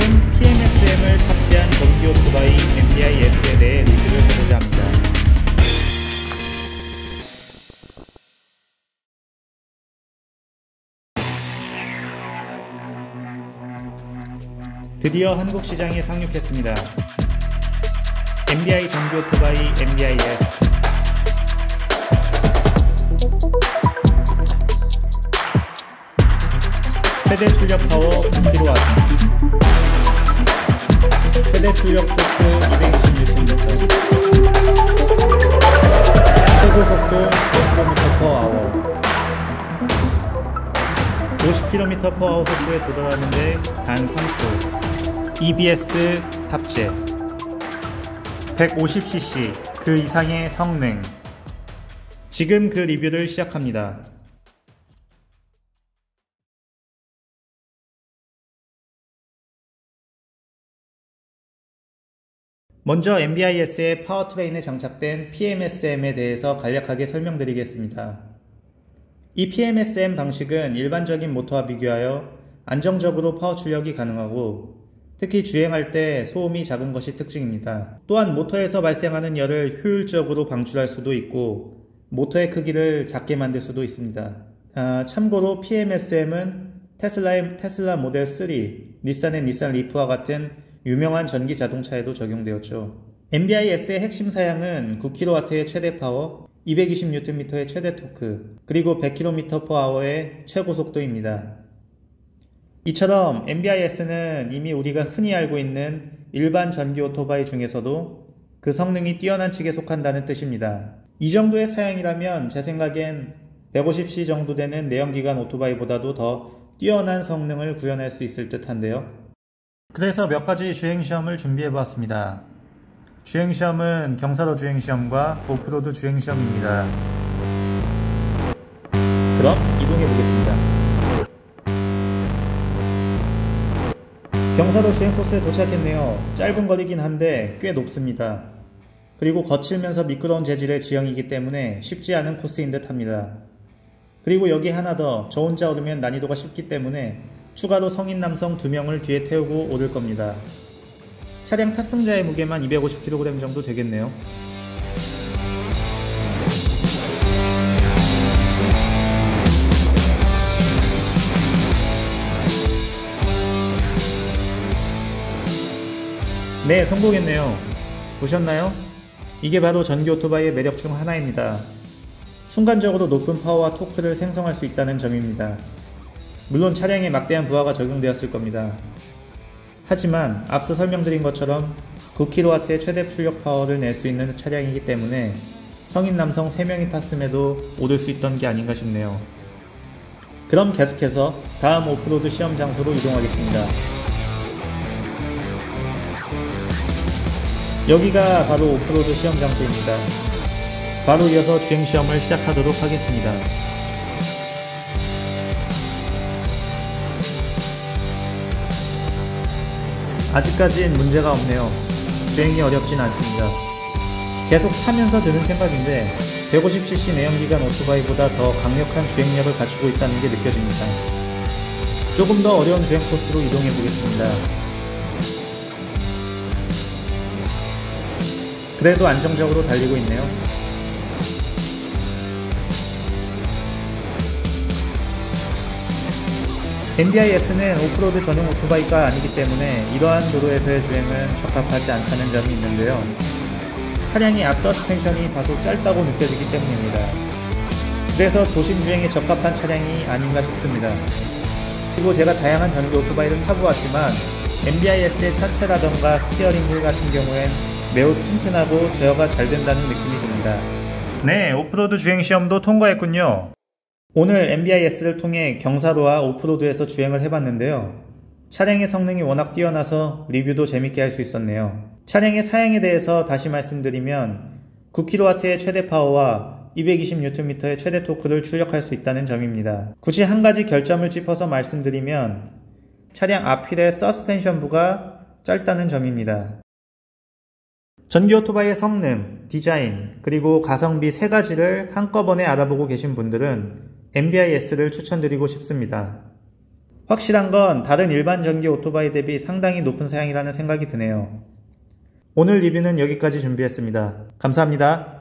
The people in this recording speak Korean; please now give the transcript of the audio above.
PMSM을 탑재한 전기 오토바이 MDI-S에 대해 리뷰를 해보자 합니다. 드디어 한국 시장에 상륙했습니다. MDI 전기 오토바이 MDI-S 최대 출력 파워 9kW 최대 출력 토크 220Nm 최고 속도 100km/h 50km/h 속도에 도달하는데 단 3초. EBS 탑재. 150cc 그 이상의 성능. 지금 그 리뷰를 시작합니다. 먼저 MBIS의 파워트레인에 장착된 PMSM에 대해서 간략하게 설명드리겠습니다. 이 PMSM 방식은 일반적인 모터와 비교하여 안정적으로 파워 출력이 가능하고 특히 주행할 때 소음이 작은 것이 특징입니다. 또한 모터에서 발생하는 열을 효율적으로 방출할 수도 있고 모터의 크기를 작게 만들 수도 있습니다. 아, 참고로 PMSM은 테슬라의 테슬라 모델 3, 닛산의 닛산 리프와 같은 유명한 전기 자동차에도 적용되었죠. MBI S의 핵심 사양은 9kW의 최대 파워, 220Nm의 최대 토크, 그리고 100km/h의 최고 속도입니다. 이처럼 MBI S는 이미 우리가 흔히 알고 있는 일반 전기 오토바이 중에서도 그 성능이 뛰어난 측에 속한다는 뜻입니다. 이 정도의 사양이라면 제 생각엔 150C 정도 되는 내연기관 오토바이보다도 더 뛰어난 성능을 구현할 수 있을 듯한데요. 그래서 몇 가지 주행시험을 준비해 보았습니다. 주행시험은 경사도 주행시험과 오프로드 주행시험입니다. 그럼 이동해 보겠습니다. 경사도 주행 코스에 도착했네요. 짧은 거리긴 한데 꽤 높습니다. 그리고 거칠면서 미끄러운 재질의 지형이기 때문에 쉽지 않은 코스인 듯 합니다. 그리고 여기 하나 더, 저 혼자 오르면 난이도가 쉽기 때문에 추가로 성인 남성 2명을 뒤에 태우고 오를 겁니다. 차량 탑승자의 무게만 250kg 정도 되겠네요. 네, 성공했네요. 보셨나요? 이게 바로 전기 오토바이의 매력 중 하나입니다. 순간적으로 높은 파워와 토크를 생성할 수 있다는 점입니다. 물론 차량에 막대한 부하가 적용되었을 겁니다. 하지만 앞서 설명드린 것처럼 9kW의 최대 출력 파워를 낼 수 있는 차량이기 때문에 성인 남성 3명이 탔음에도 오를 수 있던 게 아닌가 싶네요. 그럼 계속해서 다음 오프로드 시험 장소로 이동하겠습니다. 여기가 바로 오프로드 시험 장소입니다. 바로 이어서 주행 시험을 시작하도록 하겠습니다. 아직까진 문제가 없네요. 주행이 어렵진 않습니다. 계속 타면서 드는 생각인데 150cc 내연기관 오토바이보다 더 강력한 주행력을 갖추고 있다는 게 느껴집니다. 조금 더 어려운 주행 코스로 이동해 보겠습니다. 그래도 안정적으로 달리고 있네요. MBIS는 오프로드 전용 오토바이가 아니기 때문에 이러한 도로에서의 주행은 적합하지 않다는 점이 있는데요. 차량이 앞 서스펜션이 다소 짧다고 느껴지기 때문입니다. 그래서 도심 주행에 적합한 차량이 아닌가 싶습니다. 그리고 제가 다양한 전기 오토바이를 타보았지만 MBIS의 차체라던가 스티어링 휠 같은 경우엔 매우 튼튼하고 제어가 잘 된다는 느낌이 듭니다. 네, 오프로드 주행 시험도 통과했군요. 오늘 MBIS를 통해 경사도와 오프로드에서 주행을 해봤는데요. 차량의 성능이 워낙 뛰어나서 리뷰도 재밌게 할 수 있었네요. 차량의 사양에 대해서 다시 말씀드리면 9kW의 최대 파워와 220Nm의 최대 토크를 출력할 수 있다는 점입니다. 굳이 한 가지 결점을 짚어서 말씀드리면 차량 앞휠의 서스펜션부가 짧다는 점입니다. 전기 오토바이의 성능, 디자인, 그리고 가성비 세 가지를 한꺼번에 알아보고 계신 분들은 MBIS를 추천드리고 싶습니다. 확실한 건 다른 일반 전기 오토바이 대비 상당히 높은 사양이라는 생각이 드네요. 오늘 리뷰는 여기까지 준비했습니다. 감사합니다.